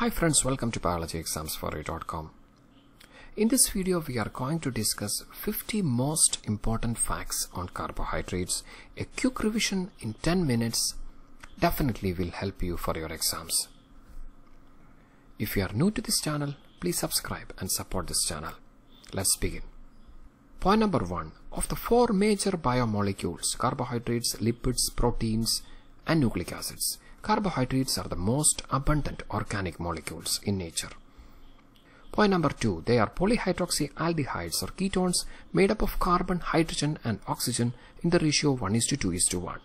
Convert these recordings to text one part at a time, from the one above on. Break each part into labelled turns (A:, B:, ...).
A: Hi friends, welcome to biologyexams4u.com. In this video, we are going to discuss 50 most important facts on carbohydrates. A quick revision in 10 minutes definitely will help you for your exams. If you are new to this channel, please subscribe and support this channel. Let's begin. Point number one of the four major biomolecules carbohydrates, lipids, proteins, and nucleic acids. Carbohydrates are the most abundant organic molecules in nature. Point number two, they are polyhydroxyaldehydes or ketones made up of carbon, hydrogen and oxygen in the ratio 1 is to 2 is to 1.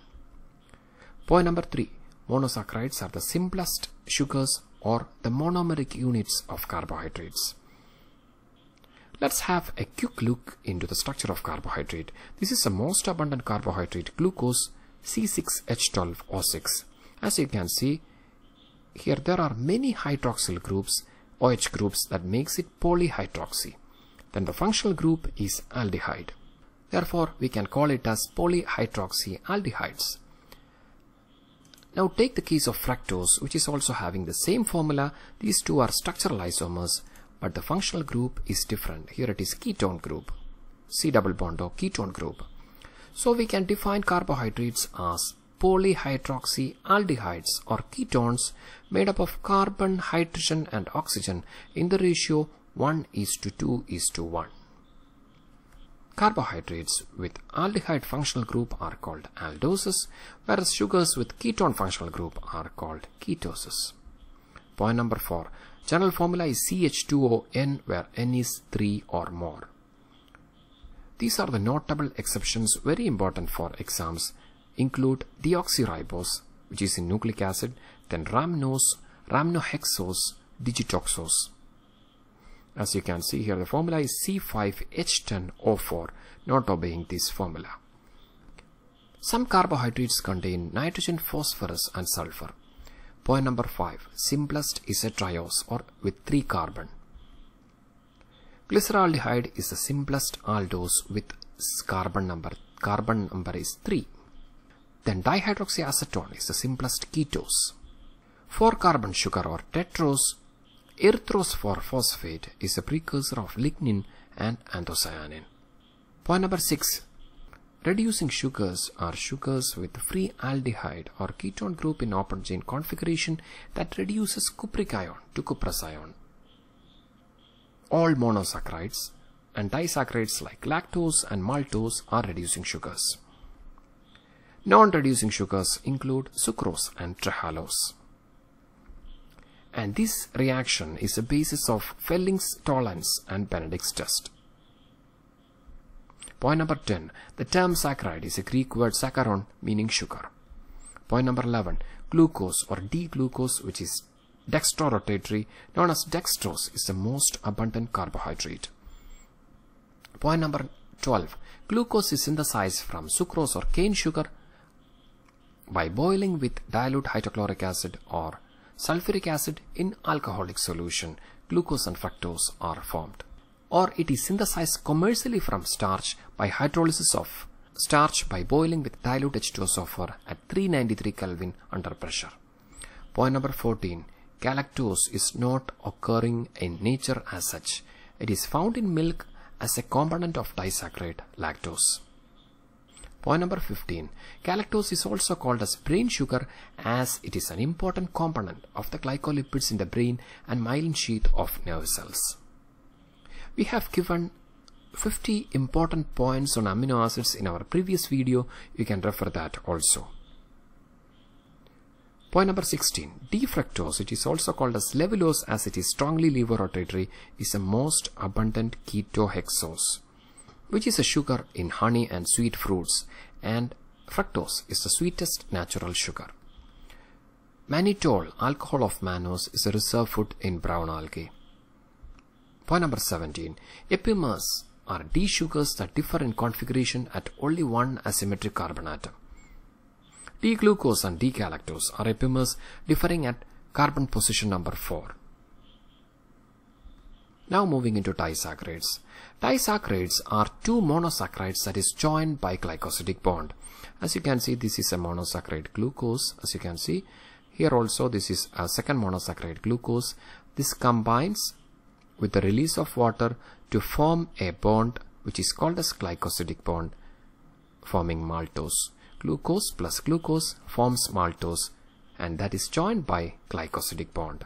A: Point number three, monosaccharides are the simplest sugars or the monomeric units of carbohydrates. Let's have a quick look into the structure of carbohydrate. This is the most abundant carbohydrate, glucose C6H12O6. As you can see, here there are many hydroxyl groups, OH groups that makes it polyhydroxy. Then the functional group is aldehyde. Therefore, we can call it as polyhydroxyaldehydes. Now take the case of fructose, which is also having the same formula. These two are structural isomers, but the functional group is different. Here it is ketone group, C double bond or ketone group. So we can define carbohydrates as polyhydroxyaldehydes or ketones made up of carbon, hydrogen and oxygen in the ratio 1 is to 2 is to 1. Carbohydrates with aldehyde functional group are called aldoses, whereas sugars with ketone functional group are called ketoses. Point number 4. General formula is CH2ON where N is 3 or more. These are the notable exceptions very important for exams include deoxyribose which is in nucleic acid, then rhamnose, rhamnohexose, digitoxose. As you can see here the formula is C5H10O4 not obeying this formula. Some carbohydrates contain nitrogen, phosphorus and sulfur. Point number 5. Simplest is a triose or with 3 carbon. Glyceraldehyde is the simplest aldose with carbon number. Carbon number is 3. Then dihydroxyacetone is the simplest ketose. 4-carbon sugar or tetrose, erythrose 4-phosphate is a precursor of lignin and anthocyanin. Point number 6. Reducing sugars are sugars with free aldehyde or ketone group in open chain configuration that reduces cupric ion to cuprous ion. All monosaccharides and disaccharides like lactose and maltose are reducing sugars. Non-reducing sugars include sucrose and trehalose. And this reaction is the basis of Fehling's Tollens and Benedict's test. Point number 10. The term saccharide is a Greek word saccharon meaning sugar. Point number 11. Glucose or D-glucose which is dextrorotatory known as dextrose is the most abundant carbohydrate. Point number 12. Glucose is synthesized from sucrose or cane sugar by boiling with dilute hydrochloric acid or sulfuric acid in alcoholic solution, glucose and fructose are formed. Or it is synthesized commercially from starch by hydrolysis of starch by boiling with dilute H2SO4 at 393 Kelvin under pressure. Point number 14. Galactose is not occurring in nature as such. It is found in milk as a component of disaccharide lactose. Point number 15. Galactose is also called as brain sugar as it is an important component of the glycolipids in the brain and myelin sheath of nerve cells. We have given 50 important points on amino acids in our previous video. You can refer that also. Point number 16. D-fructose, it is also called as levulose as it is strongly levorotatory, is the most abundant ketohexose which is a sugar in honey and sweet fruits and fructose is the sweetest natural sugar. Mannitol, alcohol of mannose, is a reserve food in brown algae. Point number 17. Epimers are D sugars that differ in configuration at only one asymmetric carbon atom. D-glucose and D-galactose are epimers differing at carbon position number 4. Now moving into disaccharides. Disaccharides are two monosaccharides that is joined by glycosidic bond. As you can see, this is a monosaccharide glucose. As you can see, Here also this is a second monosaccharide glucose. This combines with the release of water to form a bond which is called as glycosidic bond forming maltose. Glucose plus glucose forms maltose and that is joined by glycosidic bond.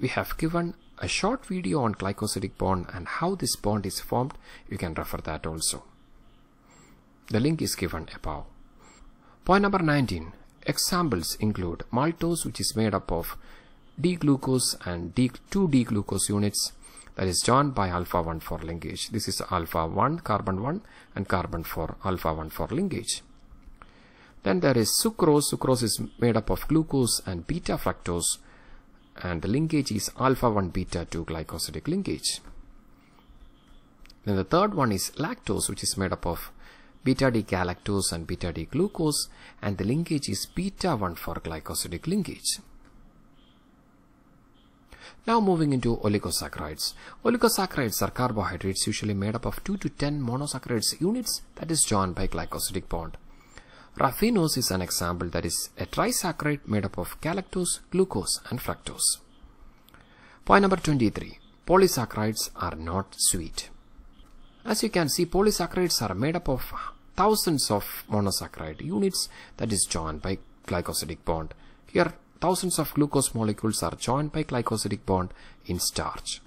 A: We have given a short video on glycosidic bond and how this bond is formed. You can refer that also. The link is given above. Point number 19. Examples include maltose which is made up of D-glucose and D 2 D-glucose units that is joined by alpha 1 4 linkage. This is alpha 1 carbon 1 and carbon 4 alpha 1 4 linkage. Then there is sucrose. Sucrose is made up of glucose and beta fructose and the linkage is alpha 1 beta 2 glycosidic linkage. Then the third one is lactose which is made up of beta D galactose and beta D glucose and the linkage is beta 1 4 glycosidic linkage. Now moving into oligosaccharides. Oligosaccharides are carbohydrates usually made up of 2 to 10 monosaccharides units that is joined by glycosidic bond. Raffinose is an example that is a trisaccharide made up of galactose, glucose and fructose. Point number 23. Polysaccharides are not sweet. As you can see, polysaccharides are made up of thousands of monosaccharide units that is joined by glycosidic bond. Here thousands of glucose molecules are joined by glycosidic bond in starch.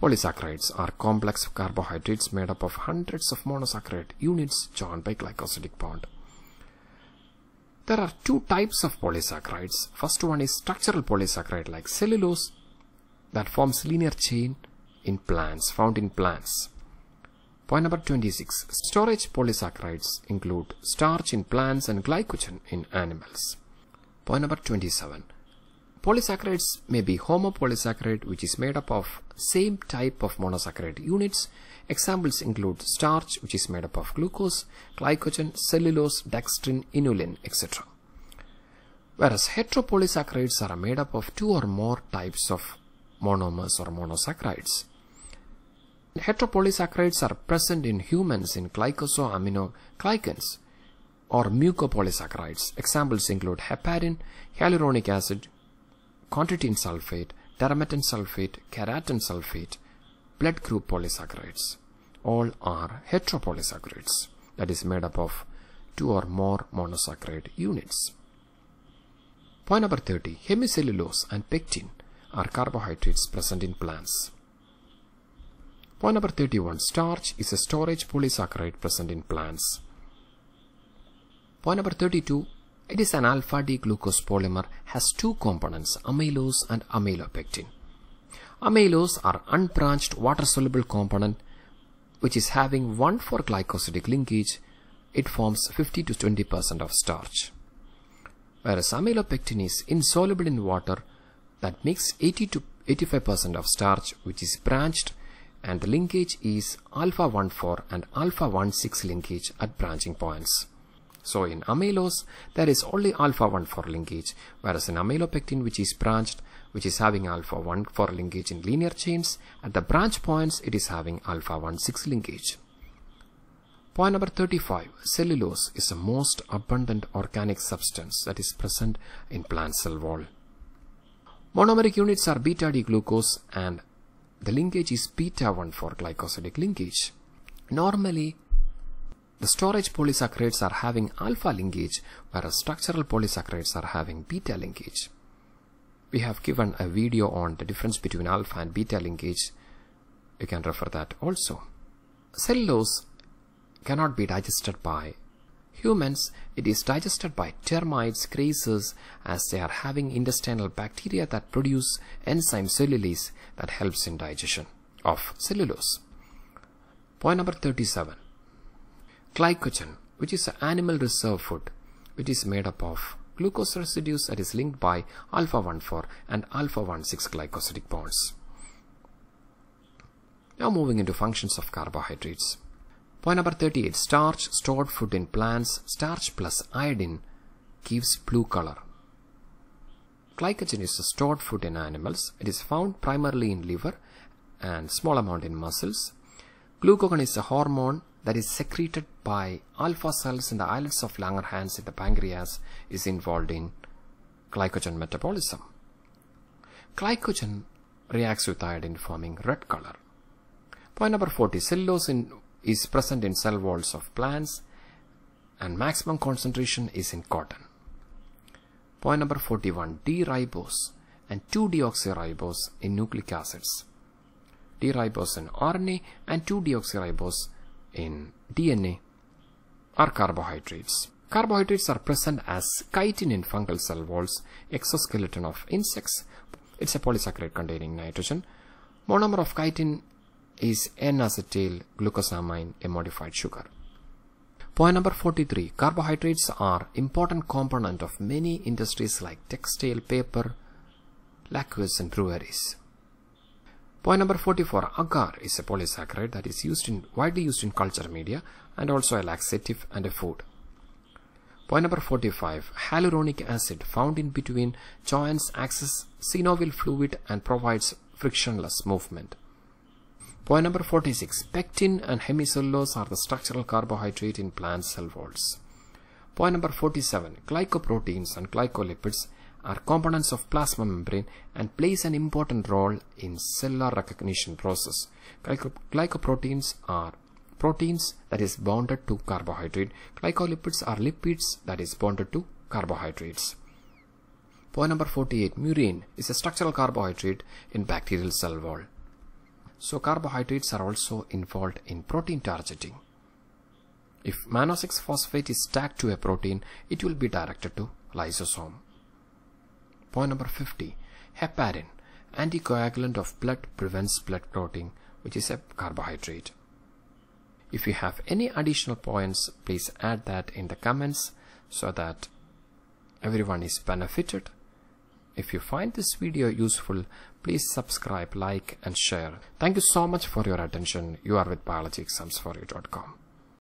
A: Polysaccharides are complex carbohydrates made up of hundreds of monosaccharide units joined by glycosidic bond. There are two types of polysaccharides. First one is structural polysaccharide like cellulose that forms linear chain in plants, found in plants. Point number 26. Storage polysaccharides include starch in plants and glycogen in animals. Point number 27. Polysaccharides may be homopolysaccharide which is made up of same type of monosaccharide units. Examples include starch which is made up of glucose, glycogen, cellulose, dextrin, inulin, etc. Whereas heteropolysaccharides are made up of two or more types of monomers or monosaccharides. Heteropolysaccharides are present in humans in glycosaminoglycans or mucopolysaccharides. Examples include heparin, hyaluronic acid, chondroitin sulfate, dermatan sulfate, keratan sulfate, blood group polysaccharides. All are heteropolysaccharides that is made up of two or more monosaccharide units. Point number 30. Hemicellulose and pectin are carbohydrates present in plants. Point number 31. Starch is a storage polysaccharide present in plants. Point number 32. It is an alpha-D glucose polymer has two components amylose and amylopectin. Amylose are unbranched water-soluble component which is having 1 for glycosidic linkage. It forms 50 to 20% of starch. Whereas amylopectin is insoluble in water that makes 80 to 85% of starch which is branched and the linkage is alpha 1,4 and alpha 1,6 linkage at branching points. So in amylose, there is only alpha 1 4 linkage, whereas in amylopectin, which is branched, which is having alpha 1 4 linkage in linear chains, at the branch points, it is having alpha 1 6 linkage. Point number 35. Cellulose is the most abundant organic substance that is present in plant cell wall. Monomeric units are beta-D glucose and the linkage is beta 1 4 glycosidic linkage. Normally, the storage polysaccharides are having alpha linkage, whereas structural polysaccharides are having beta linkage. We have given a video on the difference between alpha and beta linkage. You can refer that also. Cellulose cannot be digested by humans. It is digested by termites, grazers, as they are having intestinal bacteria that produce enzyme cellulase that helps in digestion of cellulose. Point number 37. Glycogen, which is an animal reserve food, which is made up of glucose residues that is linked by alpha 1,4 and alpha 1,6 glycosidic bonds. Now moving into functions of carbohydrates. Point number 38. Starch stored food in plants. Starch plus iodine gives blue color. Glycogen is a stored food in animals. It is found primarily in liver and small amount in muscles. Glucagon is a hormone that is secreted by alpha cells in the islets of Langerhans in the pancreas is involved in glycogen metabolism. Glycogen reacts with iodine forming red color. Point number 40. Cellulose in, is present in cell walls of plants and maximum concentration is in cotton. Point number 41. D-ribose and 2-deoxyribose in nucleic acids. D-ribose in RNA and 2-deoxyribose in DNA are carbohydrates. Carbohydrates are present as chitin in fungal cell walls, exoskeleton of insects. It's a polysaccharide containing nitrogen. Monomer of chitin is N-acetyl glucosamine, a modified sugar. Point number 43. Carbohydrates are important component of many industries like textile, paper, lacquers and breweries. Point number 44. Agar is a polysaccharide that is used in widely used in culture media and also a laxative and a food. Point number 45. Hyaluronic acid found in between joints acts synovial fluid and provides frictionless movement. Point number 46. Pectin and hemicellulose are the structural carbohydrate in plant cell walls. Point number 47. Glycoproteins and glycolipids are components of plasma membrane and plays an important role in cellular recognition process. Glyco glycoproteins are proteins that is bonded to carbohydrate. Glycolipids are lipids that is bonded to carbohydrates. Point number 48. Murein is a structural carbohydrate in bacterial cell wall. So carbohydrates are also involved in protein targeting. If mannose 6-phosphate is tagged to a protein, it will be directed to lysosome. Point number 50. Heparin, anticoagulant of blood prevents blood clotting, which is a carbohydrate. If you have any additional points, please add that in the comments so that everyone is benefited. If you find this video useful, please subscribe, like and share. Thank you so much for your attention. You are with biologyexams4u.com.